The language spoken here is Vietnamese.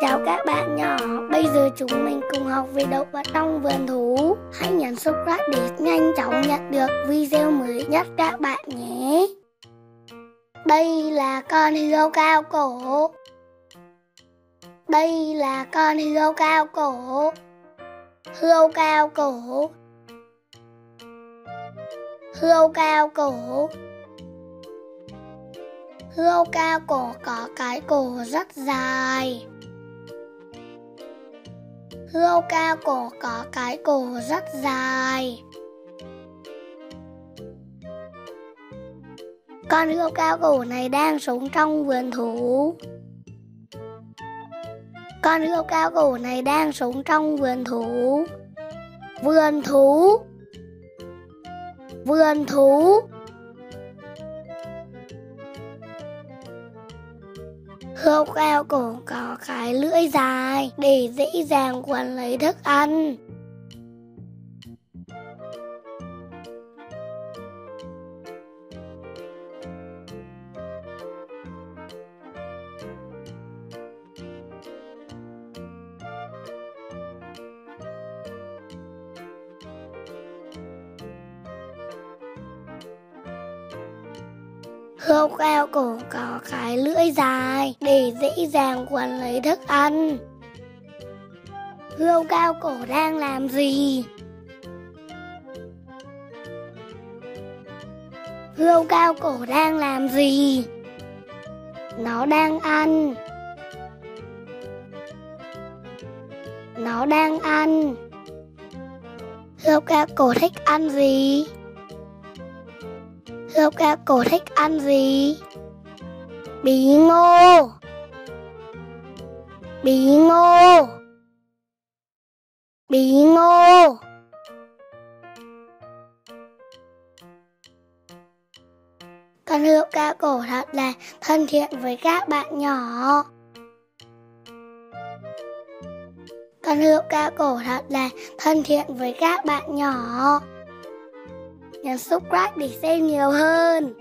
Chào các bạn nhỏ, bây giờ chúng mình cùng học về động vật trong vườn thú. Hãy nhấn subscribe để nhanh chóng nhận được video mới nhất các bạn nhé. Đây là con hươu cao cổ. Đây là con hươu cao cổ. Hươu cao cổ. Hươu cao cổ. Hươu cao cổ có cái cổ rất dài. Hươu cao cổ có cái cổ rất dài. Con hươu cao cổ này đang sống trong vườn thú. Con hươu cao cổ này đang sống trong vườn thú. Vườn thú. Vườn thú. Hươu cao cổ có cái lưỡi dài để dễ dàng quấn lấy thức ăn. Hươu cao cổ có cái lưỡi dài để dễ dàng quấn lấy thức ăn. Hươu cao cổ đang làm gì? Hươu cao cổ đang làm gì? Nó đang ăn. Nó đang ăn. Hươu cao cổ thích ăn gì? Hươu cao cổ thích ăn gì? Bí ngô. Bí ngô. Bí ngô. Con hươu cao cổ thật là thân thiện với các bạn nhỏ. Con hươu cao cổ thật là thân thiện với các bạn nhỏ nhấn subscribe để xem nhiều hơn.